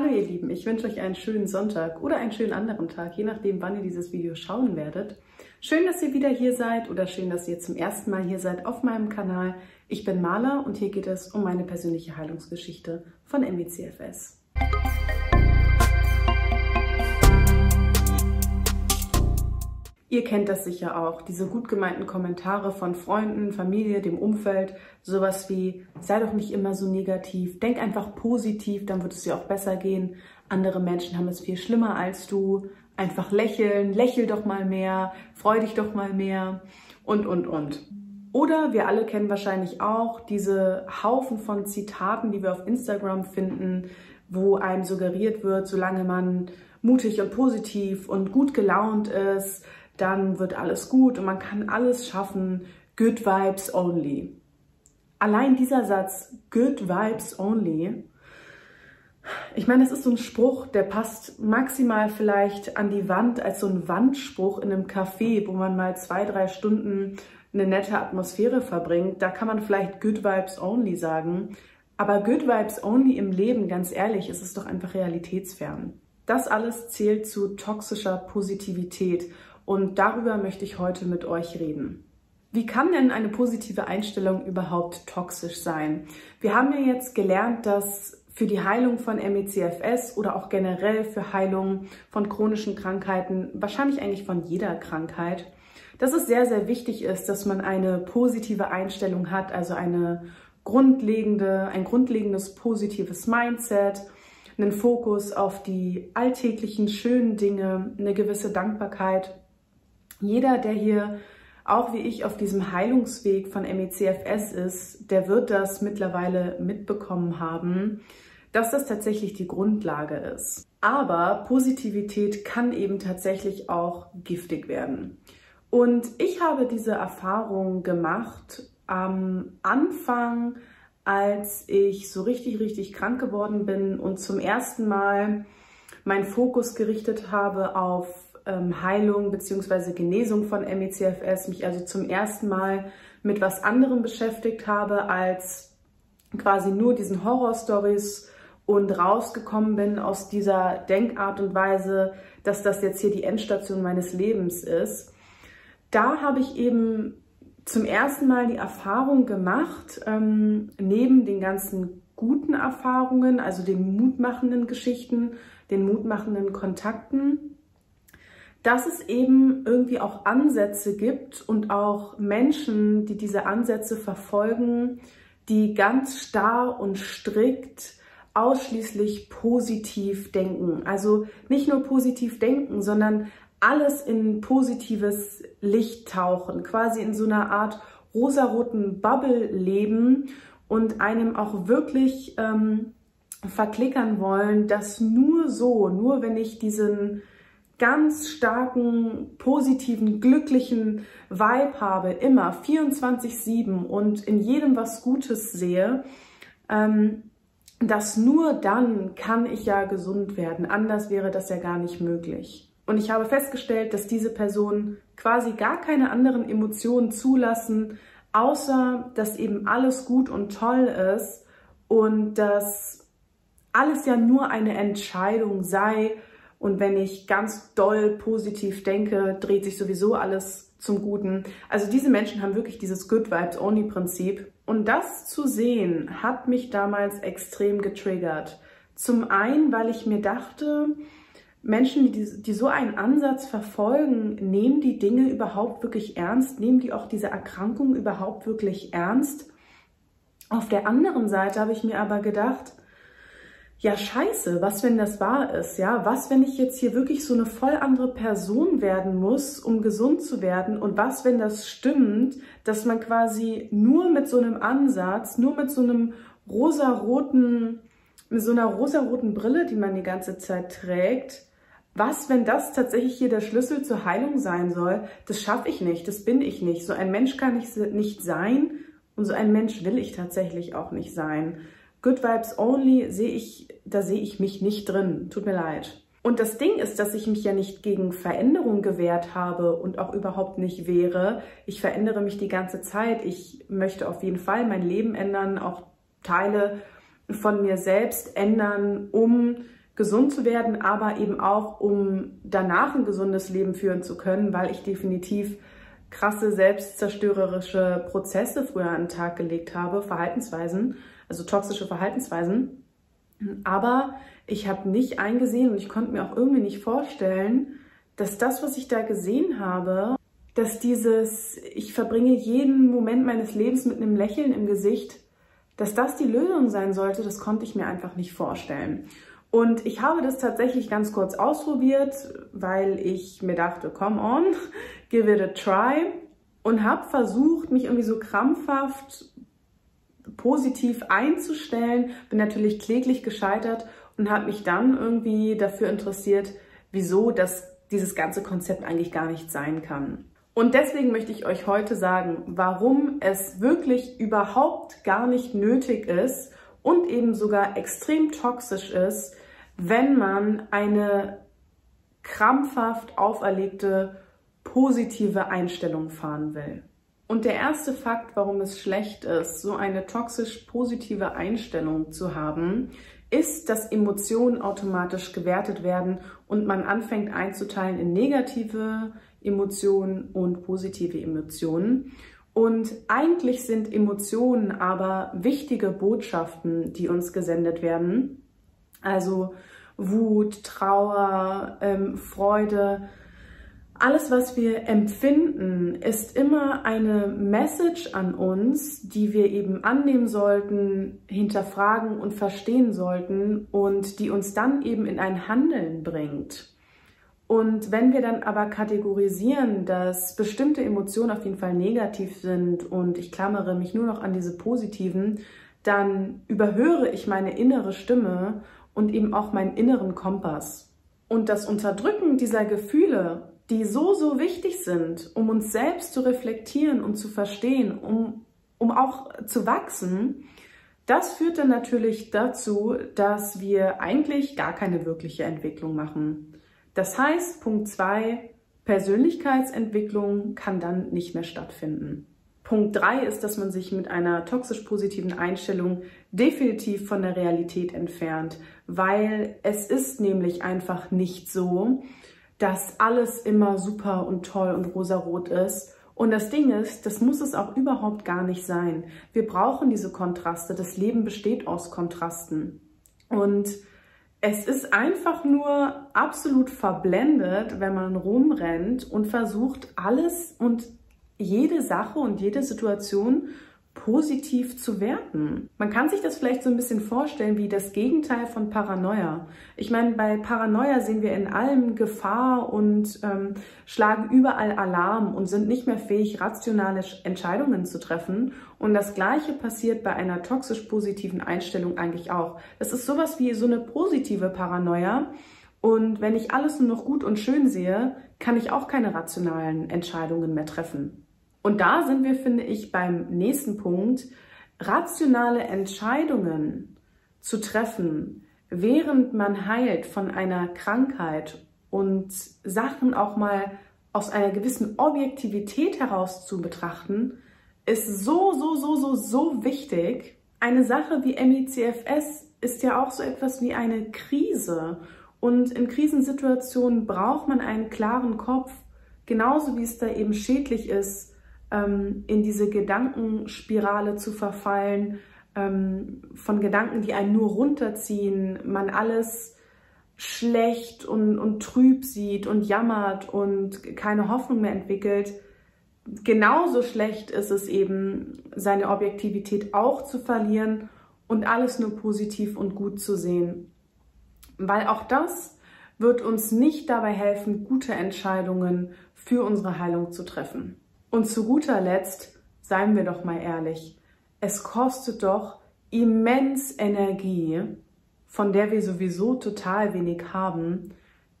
Hallo ihr Lieben, ich wünsche euch einen schönen Sonntag oder einen schönen anderen Tag, je nachdem, wann ihr dieses Video schauen werdet. Schön, dass ihr wieder hier seid oder schön, dass ihr zum ersten Mal hier seid auf meinem Kanal. Ich bin Maler und hier geht es um meine persönliche Heilungsgeschichte von MECFS. Ihr kennt das sicher auch, diese gut gemeinten Kommentare von Freunden, Familie, dem Umfeld, sowas wie, sei doch nicht immer so negativ, denk einfach positiv, dann wird es dir auch besser gehen. Andere Menschen haben es viel schlimmer als du. Einfach lächeln, lächel doch mal mehr, freu dich doch mal mehr und, und, und. Oder wir alle kennen wahrscheinlich auch diese Haufen von Zitaten, die wir auf Instagram finden, wo einem suggeriert wird, solange man mutig und positiv und gut gelaunt ist, dann wird alles gut und man kann alles schaffen. Good Vibes Only. Allein dieser Satz, Good Vibes Only, ich meine, es ist so ein Spruch, der passt maximal vielleicht an die Wand als so ein Wandspruch in einem Café, wo man mal zwei, drei Stunden eine nette Atmosphäre verbringt. Da kann man vielleicht Good Vibes Only sagen. Aber Good Vibes Only im Leben, ganz ehrlich, ist es doch einfach realitätsfern. Das alles zählt zu toxischer Positivität und darüber möchte ich heute mit euch reden. Wie kann denn eine positive Einstellung überhaupt toxisch sein? Wir haben ja jetzt gelernt, dass für die Heilung von MECFS oder auch generell für Heilung von chronischen Krankheiten, wahrscheinlich eigentlich von jeder Krankheit, dass es sehr, sehr wichtig ist, dass man eine positive Einstellung hat, also eine grundlegende, ein grundlegendes positives Mindset, einen Fokus auf die alltäglichen schönen Dinge, eine gewisse Dankbarkeit jeder, der hier auch wie ich auf diesem Heilungsweg von MECFS ist, der wird das mittlerweile mitbekommen haben, dass das tatsächlich die Grundlage ist. Aber Positivität kann eben tatsächlich auch giftig werden. Und ich habe diese Erfahrung gemacht am Anfang, als ich so richtig, richtig krank geworden bin und zum ersten Mal meinen Fokus gerichtet habe auf ähm, Heilung bzw. Genesung von MECFS, mich also zum ersten Mal mit was anderem beschäftigt habe als quasi nur diesen Horror-Stories und rausgekommen bin aus dieser Denkart und Weise, dass das jetzt hier die Endstation meines Lebens ist. Da habe ich eben zum ersten Mal die Erfahrung gemacht, ähm, neben den ganzen guten Erfahrungen, also den mutmachenden Geschichten, den mutmachenden Kontakten, dass es eben irgendwie auch Ansätze gibt und auch Menschen, die diese Ansätze verfolgen, die ganz starr und strikt ausschließlich positiv denken. Also nicht nur positiv denken, sondern alles in positives Licht tauchen, quasi in so einer Art rosaroten Bubble leben und einem auch wirklich ähm, verklickern wollen, dass nur so, nur wenn ich diesen ganz starken, positiven, glücklichen Vibe habe, immer 24-7 und in jedem was Gutes sehe, ähm, dass nur dann kann ich ja gesund werden. Anders wäre das ja gar nicht möglich. Und ich habe festgestellt, dass diese Personen quasi gar keine anderen Emotionen zulassen, außer dass eben alles gut und toll ist und dass alles ja nur eine Entscheidung sei, und wenn ich ganz doll positiv denke, dreht sich sowieso alles zum Guten. Also diese Menschen haben wirklich dieses Good Vibes Only Prinzip. Und das zu sehen, hat mich damals extrem getriggert. Zum einen, weil ich mir dachte, Menschen, die, die so einen Ansatz verfolgen, nehmen die Dinge überhaupt wirklich ernst? Nehmen die auch diese Erkrankung überhaupt wirklich ernst? Auf der anderen Seite habe ich mir aber gedacht, ja scheiße, was wenn das wahr ist, ja? Was, wenn ich jetzt hier wirklich so eine voll andere Person werden muss, um gesund zu werden? Und was, wenn das stimmt, dass man quasi nur mit so einem Ansatz, nur mit so einem rosaroten, mit so einer rosaroten Brille, die man die ganze Zeit trägt, was, wenn das tatsächlich hier der Schlüssel zur Heilung sein soll? Das schaffe ich nicht, das bin ich nicht. So ein Mensch kann ich nicht sein und so ein Mensch will ich tatsächlich auch nicht sein. Good Vibes Only sehe ich, da sehe ich mich nicht drin. Tut mir leid. Und das Ding ist, dass ich mich ja nicht gegen Veränderung gewehrt habe und auch überhaupt nicht wäre. Ich verändere mich die ganze Zeit. Ich möchte auf jeden Fall mein Leben ändern, auch Teile von mir selbst ändern, um gesund zu werden, aber eben auch, um danach ein gesundes Leben führen zu können, weil ich definitiv krasse selbstzerstörerische Prozesse früher an den Tag gelegt habe, Verhaltensweisen, also toxische Verhaltensweisen. Aber ich habe nicht eingesehen und ich konnte mir auch irgendwie nicht vorstellen, dass das, was ich da gesehen habe, dass dieses, ich verbringe jeden Moment meines Lebens mit einem Lächeln im Gesicht, dass das die Lösung sein sollte, das konnte ich mir einfach nicht vorstellen. Und ich habe das tatsächlich ganz kurz ausprobiert, weil ich mir dachte, come on, give it a try und habe versucht, mich irgendwie so krampfhaft positiv einzustellen, bin natürlich kläglich gescheitert und habe mich dann irgendwie dafür interessiert, wieso das, dieses ganze Konzept eigentlich gar nicht sein kann. Und deswegen möchte ich euch heute sagen, warum es wirklich überhaupt gar nicht nötig ist und eben sogar extrem toxisch ist, wenn man eine krampfhaft auferlegte positive Einstellung fahren will. Und der erste Fakt, warum es schlecht ist, so eine toxisch positive Einstellung zu haben, ist, dass Emotionen automatisch gewertet werden und man anfängt einzuteilen in negative Emotionen und positive Emotionen. Und eigentlich sind Emotionen aber wichtige Botschaften, die uns gesendet werden. Also Wut, Trauer, ähm, Freude, alles, was wir empfinden, ist immer eine Message an uns, die wir eben annehmen sollten, hinterfragen und verstehen sollten und die uns dann eben in ein Handeln bringt. Und wenn wir dann aber kategorisieren, dass bestimmte Emotionen auf jeden Fall negativ sind und ich klammere mich nur noch an diese positiven, dann überhöre ich meine innere Stimme und eben auch meinen inneren Kompass. Und das Unterdrücken dieser Gefühle die so, so wichtig sind, um uns selbst zu reflektieren und zu verstehen, um, um auch zu wachsen, das führt dann natürlich dazu, dass wir eigentlich gar keine wirkliche Entwicklung machen. Das heißt, Punkt zwei Persönlichkeitsentwicklung kann dann nicht mehr stattfinden. Punkt drei ist, dass man sich mit einer toxisch positiven Einstellung definitiv von der Realität entfernt, weil es ist nämlich einfach nicht so, dass alles immer super und toll und rosarot ist. Und das Ding ist, das muss es auch überhaupt gar nicht sein. Wir brauchen diese Kontraste. Das Leben besteht aus Kontrasten. Und es ist einfach nur absolut verblendet, wenn man rumrennt und versucht, alles und jede Sache und jede Situation positiv zu werten. Man kann sich das vielleicht so ein bisschen vorstellen wie das Gegenteil von Paranoia. Ich meine, bei Paranoia sehen wir in allem Gefahr und ähm, schlagen überall Alarm und sind nicht mehr fähig, rationale Entscheidungen zu treffen. Und das Gleiche passiert bei einer toxisch positiven Einstellung eigentlich auch. Das ist sowas wie so eine positive Paranoia. Und wenn ich alles nur noch gut und schön sehe, kann ich auch keine rationalen Entscheidungen mehr treffen. Und da sind wir, finde ich, beim nächsten Punkt, rationale Entscheidungen zu treffen, während man heilt von einer Krankheit und Sachen auch mal aus einer gewissen Objektivität heraus zu betrachten, ist so, so, so, so, so wichtig. Eine Sache wie MICFS ist ja auch so etwas wie eine Krise. Und in Krisensituationen braucht man einen klaren Kopf, genauso wie es da eben schädlich ist, ähm, in diese Gedankenspirale zu verfallen, ähm, von Gedanken, die einen nur runterziehen, man alles schlecht und, und trüb sieht und jammert und keine Hoffnung mehr entwickelt. Genauso schlecht ist es eben, seine Objektivität auch zu verlieren und alles nur positiv und gut zu sehen. Weil auch das wird uns nicht dabei helfen, gute Entscheidungen für unsere Heilung zu treffen. Und zu guter Letzt, seien wir doch mal ehrlich, es kostet doch immens Energie, von der wir sowieso total wenig haben,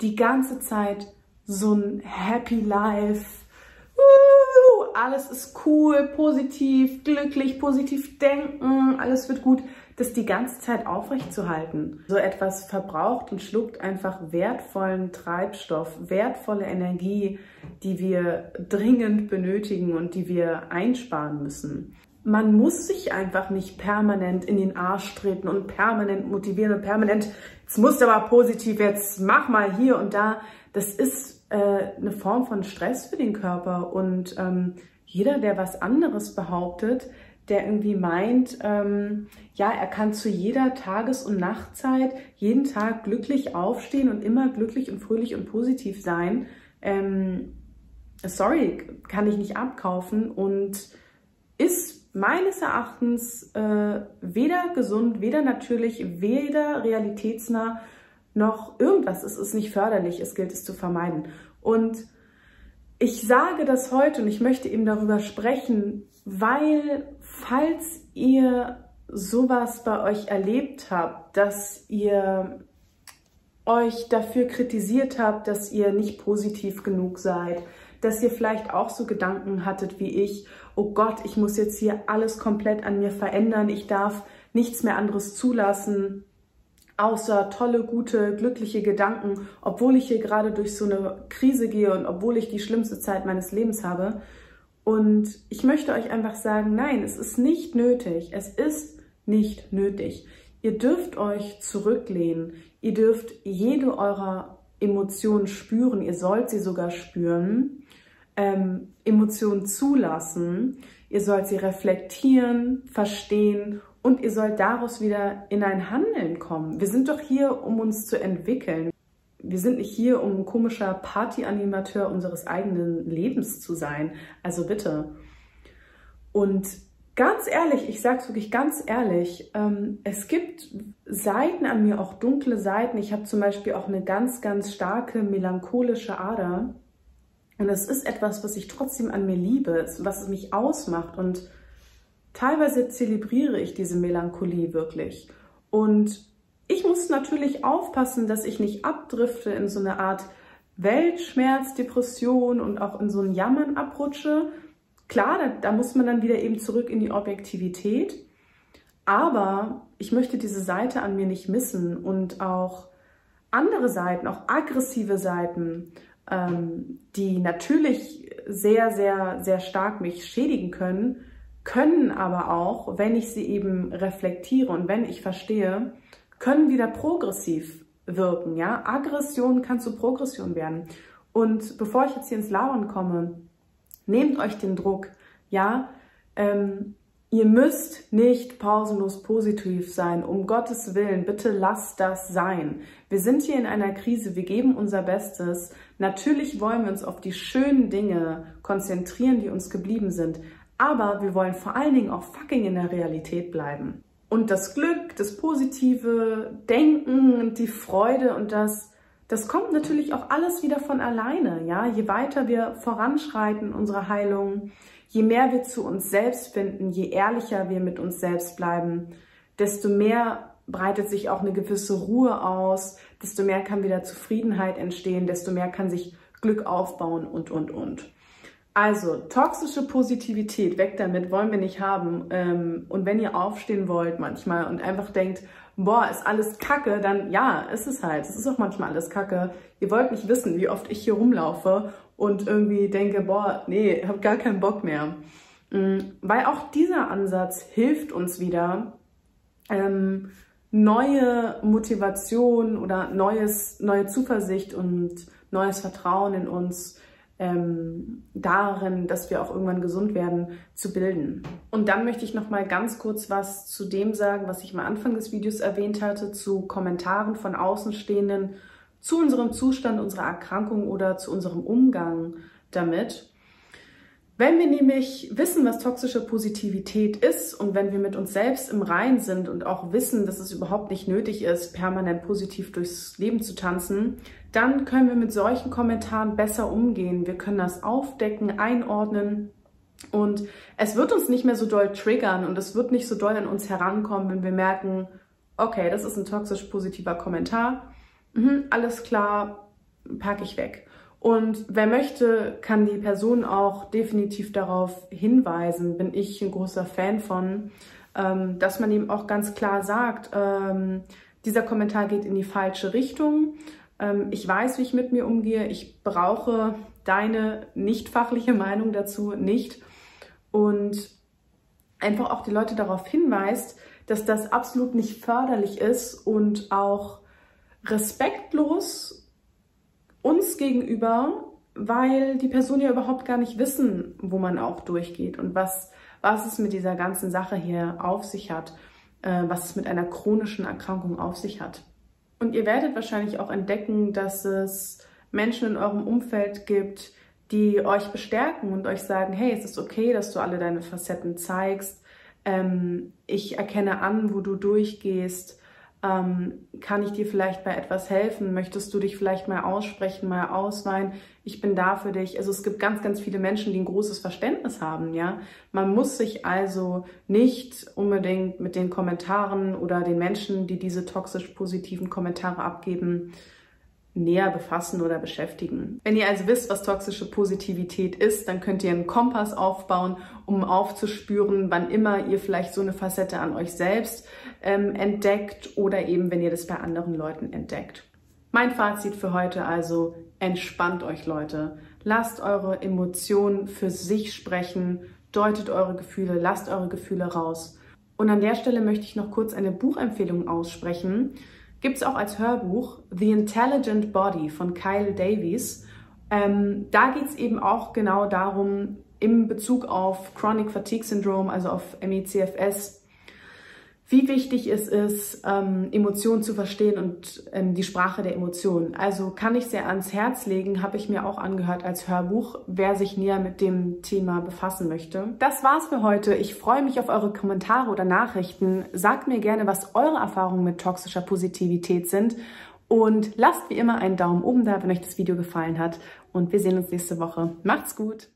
die ganze Zeit so ein Happy Life, alles ist cool, positiv, glücklich, positiv denken, alles wird gut, das die ganze Zeit aufrechtzuerhalten. So etwas verbraucht und schluckt einfach wertvollen Treibstoff, wertvolle Energie, die wir dringend benötigen und die wir einsparen müssen. man muss sich einfach nicht permanent in den Arsch treten und permanent motivieren und permanent, jetzt musst du aber positiv, jetzt mach mal hier und da. Das ist äh, eine Form von Stress für den Körper und ähm, jeder, der was anderes behauptet, der irgendwie meint, ähm, ja, er kann zu jeder Tages- und Nachtzeit jeden Tag glücklich aufstehen und immer glücklich und fröhlich und positiv sein. Ähm, sorry, kann ich nicht abkaufen und ist meines Erachtens äh, weder gesund, weder natürlich, weder realitätsnah noch irgendwas. Es ist nicht förderlich, es gilt es zu vermeiden. Und ich sage das heute und ich möchte eben darüber sprechen, weil falls ihr sowas bei euch erlebt habt, dass ihr euch dafür kritisiert habt, dass ihr nicht positiv genug seid, dass ihr vielleicht auch so Gedanken hattet wie ich, oh Gott, ich muss jetzt hier alles komplett an mir verändern, ich darf nichts mehr anderes zulassen, außer tolle, gute, glückliche Gedanken, obwohl ich hier gerade durch so eine Krise gehe und obwohl ich die schlimmste Zeit meines Lebens habe. Und ich möchte euch einfach sagen, nein, es ist nicht nötig. Es ist nicht nötig. Ihr dürft euch zurücklehnen. Ihr dürft jede eurer Emotionen spüren. Ihr sollt sie sogar spüren. Ähm, Emotionen zulassen. Ihr sollt sie reflektieren, verstehen und ihr sollt daraus wieder in ein Handeln kommen. Wir sind doch hier, um uns zu entwickeln. Wir sind nicht hier, um ein komischer Partyanimateur unseres eigenen Lebens zu sein. Also bitte. Und ganz ehrlich, ich sage es wirklich ganz ehrlich, ähm, es gibt Seiten an mir, auch dunkle Seiten. Ich habe zum Beispiel auch eine ganz, ganz starke melancholische Ader. Und es ist etwas, was ich trotzdem an mir liebe, was es mich ausmacht. Und teilweise zelebriere ich diese Melancholie wirklich. Und ich muss natürlich aufpassen, dass ich nicht abdrifte in so eine Art Weltschmerz, Depression und auch in so ein Jammern abrutsche. Klar, da, da muss man dann wieder eben zurück in die Objektivität. Aber ich möchte diese Seite an mir nicht missen und auch andere Seiten, auch aggressive Seiten, ähm, die natürlich sehr, sehr, sehr stark mich schädigen können, können aber auch, wenn ich sie eben reflektiere und wenn ich verstehe, können wieder progressiv wirken. Ja, Aggression kann zu Progression werden. Und bevor ich jetzt hier ins Labern komme, nehmt euch den Druck. Ja, ähm, ihr müsst nicht pausenlos positiv sein. Um Gottes Willen, bitte lasst das sein. Wir sind hier in einer Krise. Wir geben unser Bestes. Natürlich wollen wir uns auf die schönen Dinge konzentrieren, die uns geblieben sind. Aber wir wollen vor allen Dingen auch fucking in der Realität bleiben. Und das Glück, das positive Denken und die Freude und das, das kommt natürlich auch alles wieder von alleine. Ja, je weiter wir voranschreiten in unserer Heilung, je mehr wir zu uns selbst finden, je ehrlicher wir mit uns selbst bleiben, desto mehr breitet sich auch eine gewisse Ruhe aus, desto mehr kann wieder Zufriedenheit entstehen, desto mehr kann sich Glück aufbauen und, und, und. Also, toxische Positivität, weg damit, wollen wir nicht haben. Ähm, und wenn ihr aufstehen wollt manchmal und einfach denkt, boah, ist alles Kacke, dann ja, ist es halt. Es ist auch manchmal alles Kacke. Ihr wollt nicht wissen, wie oft ich hier rumlaufe und irgendwie denke, boah, nee, hab gar keinen Bock mehr. Mm, weil auch dieser Ansatz hilft uns wieder, ähm, neue Motivation oder neues, neue Zuversicht und neues Vertrauen in uns ähm, darin, dass wir auch irgendwann gesund werden, zu bilden. Und dann möchte ich noch mal ganz kurz was zu dem sagen, was ich am Anfang des Videos erwähnt hatte, zu Kommentaren von Außenstehenden zu unserem Zustand, unserer Erkrankung oder zu unserem Umgang damit. Wenn wir nämlich wissen, was toxische Positivität ist und wenn wir mit uns selbst im Rein sind und auch wissen, dass es überhaupt nicht nötig ist, permanent positiv durchs Leben zu tanzen, dann können wir mit solchen Kommentaren besser umgehen. Wir können das aufdecken, einordnen und es wird uns nicht mehr so doll triggern und es wird nicht so doll an uns herankommen, wenn wir merken, okay, das ist ein toxisch positiver Kommentar. Mhm, alles klar, packe ich weg. Und wer möchte, kann die Person auch definitiv darauf hinweisen, bin ich ein großer Fan von, ähm, dass man ihm auch ganz klar sagt, ähm, dieser Kommentar geht in die falsche Richtung. Ähm, ich weiß, wie ich mit mir umgehe. Ich brauche deine nicht fachliche Meinung dazu nicht. Und einfach auch die Leute darauf hinweist, dass das absolut nicht förderlich ist und auch respektlos uns gegenüber, weil die Personen ja überhaupt gar nicht wissen, wo man auch durchgeht und was, was es mit dieser ganzen Sache hier auf sich hat, äh, was es mit einer chronischen Erkrankung auf sich hat. Und ihr werdet wahrscheinlich auch entdecken, dass es Menschen in eurem Umfeld gibt, die euch bestärken und euch sagen, hey, es ist okay, dass du alle deine Facetten zeigst. Ähm, ich erkenne an, wo du durchgehst. Ähm, kann ich dir vielleicht bei etwas helfen? Möchtest du dich vielleicht mal aussprechen, mal ausweinen? Ich bin da für dich. Also es gibt ganz, ganz viele Menschen, die ein großes Verständnis haben, ja. Man muss sich also nicht unbedingt mit den Kommentaren oder den Menschen, die diese toxisch positiven Kommentare abgeben, näher befassen oder beschäftigen. Wenn ihr also wisst, was toxische Positivität ist, dann könnt ihr einen Kompass aufbauen, um aufzuspüren, wann immer ihr vielleicht so eine Facette an euch selbst ähm, entdeckt oder eben, wenn ihr das bei anderen Leuten entdeckt. Mein Fazit für heute also, entspannt euch Leute. Lasst eure Emotionen für sich sprechen, deutet eure Gefühle, lasst eure Gefühle raus. Und an der Stelle möchte ich noch kurz eine Buchempfehlung aussprechen gibt es auch als Hörbuch The Intelligent Body von Kyle Davies. Ähm, da geht es eben auch genau darum, im Bezug auf Chronic Fatigue Syndrome, also auf MECFS, wie wichtig es ist, ähm, Emotionen zu verstehen und ähm, die Sprache der Emotionen. Also kann ich sehr ans Herz legen, habe ich mir auch angehört als Hörbuch, wer sich näher mit dem Thema befassen möchte. Das war's für heute. Ich freue mich auf eure Kommentare oder Nachrichten. Sagt mir gerne, was eure Erfahrungen mit toxischer Positivität sind. Und lasst wie immer einen Daumen oben da, wenn euch das Video gefallen hat. Und wir sehen uns nächste Woche. Macht's gut!